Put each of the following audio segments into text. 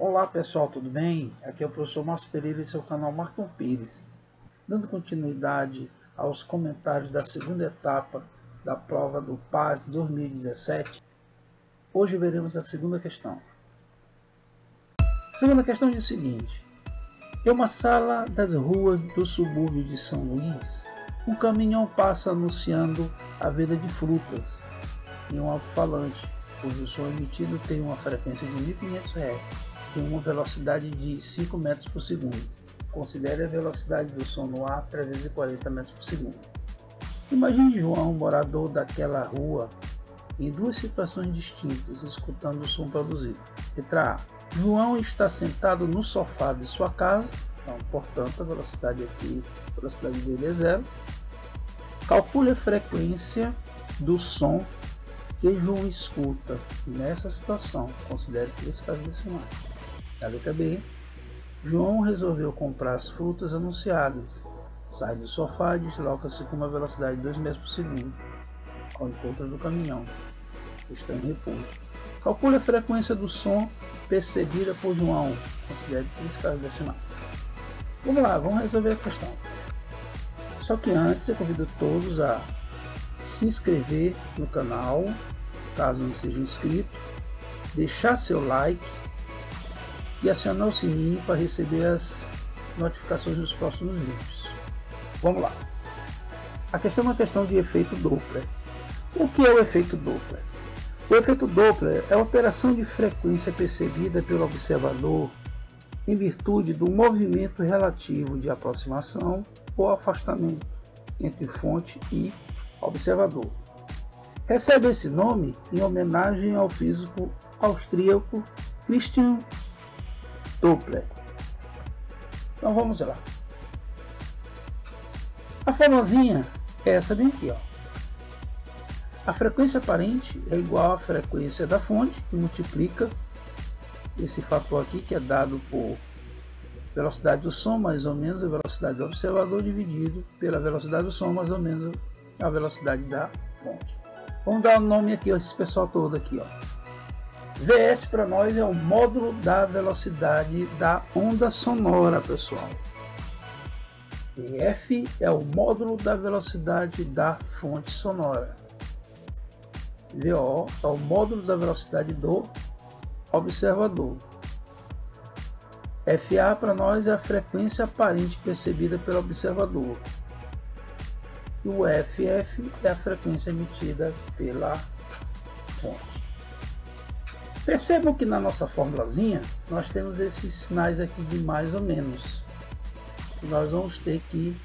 Olá pessoal, tudo bem? Aqui é o professor Márcio Pereira e seu canal Marton Pires. Dando continuidade aos comentários da segunda etapa da prova do PAS 2017, hoje veremos a segunda questão. A segunda questão diz o seguinte: Em uma sala das ruas do subúrbio de São Luís, um caminhão passa anunciando a venda de frutas em um alto-falante, cujo som emitido tem uma frequência de 1500 Hz tem uma velocidade de 5 metros por segundo. Considere a velocidade do som no ar 340 metros por segundo. Imagine João, morador daquela rua, em duas situações distintas, escutando o som produzido. Letra A. João está sentado no sofá de sua casa, então, portanto, a velocidade aqui, a velocidade dele é zero. Calcule a frequência do som que João escuta nessa situação. Considere três casas decimais. Na letra B, João resolveu comprar as frutas anunciadas. Sai do sofá e desloca-se com uma velocidade de 2 metros por segundo ao encontro do caminhão, que está em repouso. Calcule a frequência do som percebida por João. Considere três casas decimais. Vamos lá, vamos resolver a questão. Só que antes eu convido todos a se inscrever no canal, caso não seja inscrito, deixar seu like e acionar o sininho para receber as notificações dos próximos vídeos. Vamos lá. A questão é uma questão de efeito Doppler. O que é o efeito Doppler? O efeito Doppler é a alteração de frequência percebida pelo observador em virtude do movimento relativo de aproximação ou afastamento entre fonte e observador. Recebe esse nome em homenagem ao físico austríaco Christian Doppler. Então vamos lá. A formazinha é essa bem aqui, ó. A frequência aparente é igual à frequência da fonte, que multiplica esse fator aqui, que é dado por velocidade do som, mais ou menos a velocidade do observador, dividido pela velocidade do som, mais ou menos a velocidade da fonte. Vamos dar o um nome aqui a esse pessoal todo aqui, ó. VS para nós é o módulo da velocidade da onda sonora, pessoal. EF é o módulo da velocidade da fonte sonora. VO é o módulo da velocidade do observador. FA para nós é a frequência aparente percebida pelo observador. E o FF é a frequência emitida pela fonte. Percebam que na nossa formulazinha nós temos esses sinais aqui de mais ou menos. Que nós vamos ter que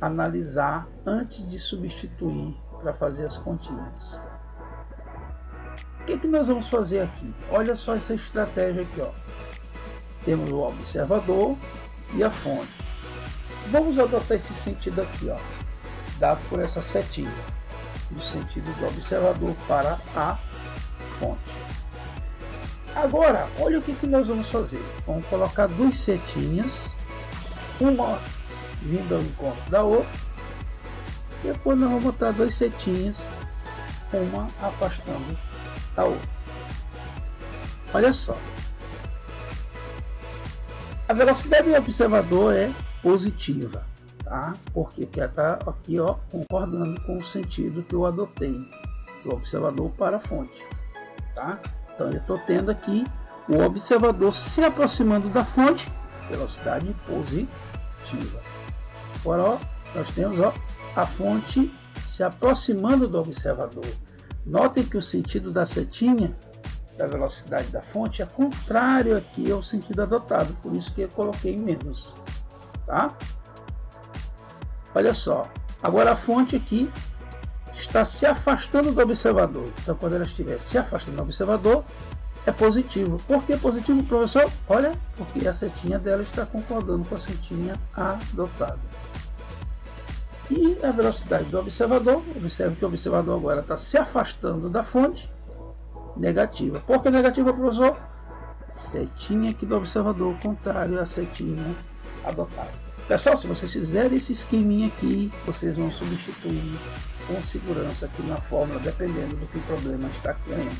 analisar antes de substituir para fazer as continhas. O que, que nós vamos fazer aqui? Olha só essa estratégia aqui. Ó. Temos o observador e a fonte. Vamos adotar esse sentido aqui, ó, dado por essa setinha, no sentido do observador para a fonte. Agora, olha o que, que nós vamos fazer. Vamos colocar duas setinhas, uma vindo ao encontro da outra. Depois nós vamos botar duas setinhas, uma afastando da outra. Olha só. A velocidade do observador é positiva, tá? Porque está aqui, ó, concordando com o sentido que eu adotei do observador para a fonte, tá? Então eu estou tendo aqui o observador se aproximando da fonte, velocidade positiva. Agora ó, nós temos ó, a fonte se aproximando do observador. Notem que o sentido da setinha da velocidade da fonte é contrário aqui ao sentido adotado, por isso que eu coloquei menos. Tá? Olha só, agora a fonte aqui está se afastando do observador. Então, quando ela estiver se afastando do observador, é positivo. Por que positivo, professor? Olha, porque a setinha dela está concordando com a setinha adotada. E a velocidade do observador, observe que o observador agora está se afastando da fonte, negativa. Por que negativa, professor? Setinha aqui do observador, contrário à setinha adotada. Pessoal, se vocês fizerem esse esqueminha aqui, vocês vão substituir com segurança aqui na fórmula, dependendo do que o problema está querendo.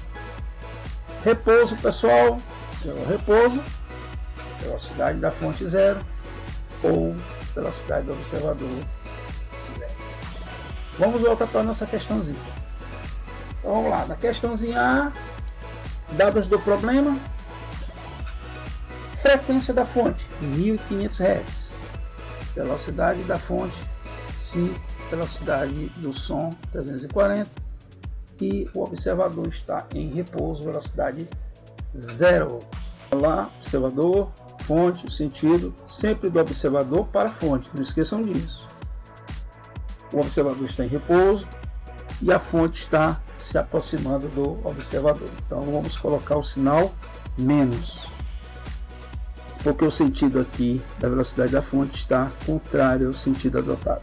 Repouso, pessoal. pelo repouso, velocidade da fonte zero ou velocidade do observador zero. Vamos voltar para a nossa questãozinha. Então vamos lá, na questãozinha A, dados do problema, frequência da fonte 1500 Hz, velocidade da fonte 5, velocidade do som 340 e o observador está em repouso, velocidade zero. Olá, observador, fonte, sentido, sempre do observador para a fonte, não esqueçam disso. O observador está em repouso e a fonte está se aproximando do observador. Então vamos colocar o sinal menos, porque o sentido aqui da velocidade da fonte está contrário ao sentido adotado.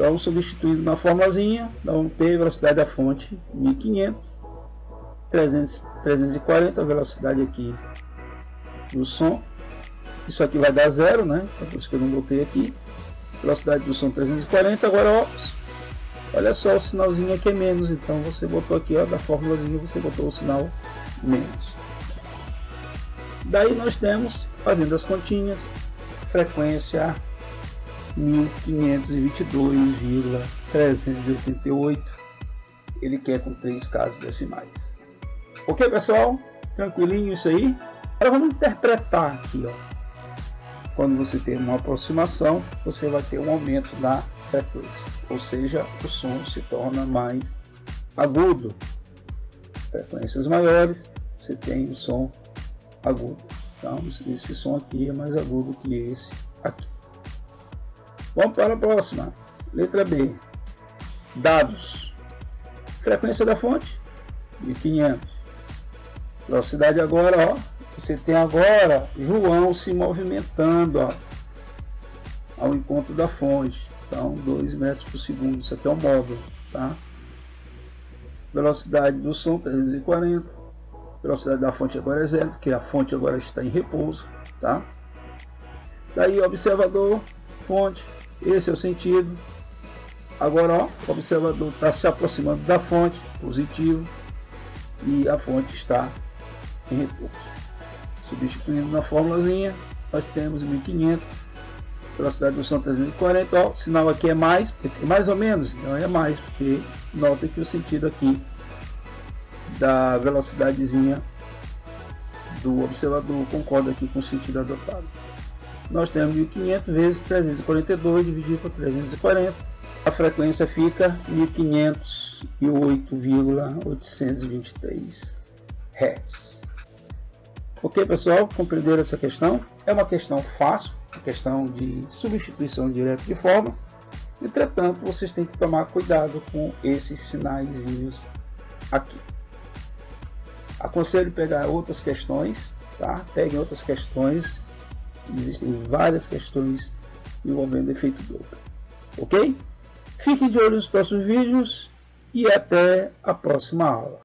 Então substituindo na formulazinha, vamos ter velocidade da fonte 1500 300, 340 a velocidade aqui do som. Isso aqui vai dar zero, né? Então, por isso que eu não botei aqui. Velocidade do som 340. Agora, ó, olha só o sinalzinho aqui é menos. Então você botou aqui, ó, da fórmulazinha você botou o sinal menos. Daí nós temos, fazendo as continhas, frequência 1522,388. Ele quer com três casas decimais. Ok, pessoal? Tranquilinho isso aí? Agora vamos interpretar aqui, ó. Quando você tem uma aproximação, você vai ter um aumento da frequência, ou seja, o som se torna mais agudo. Frequências maiores, você tem o som agudo. Então, esse som aqui é mais agudo que esse aqui. Vamos para a próxima. Letra B. Dados. Frequência da fonte, 1500. Velocidade agora, ó. Você tem agora João se movimentando, ó, ao encontro da fonte. Então, 2 metros por segundo. Isso aqui é o módulo, tá? Velocidade do som 340. Velocidade da fonte agora é zero, porque a fonte agora está em repouso, tá? Daí, observador, fonte. Esse é o sentido. Agora, ó, o observador está se aproximando da fonte, positivo, e a fonte está em recurso. Substituindo na formulazinha, nós temos 1500, velocidade do som 340, ó, o sinal aqui é mais, porque tem mais ou menos, não é mais, porque nota que o sentido aqui da velocidadezinha do observador concorda aqui com o sentido adotado. Nós temos 1500 vezes 342 dividido por 340, a frequência fica 1508,823 Hz. Ok, pessoal? Compreenderam essa questão? É uma questão fácil, uma questão de substituição direta de forma. Entretanto, vocês têm que tomar cuidado com esses sinais aqui. Aconselho pegar outras questões, tá? Peguem outras questões. Existem várias questões envolvendo efeito Doppler. Ok? Fiquem de olho nos próximos vídeos e até a próxima aula.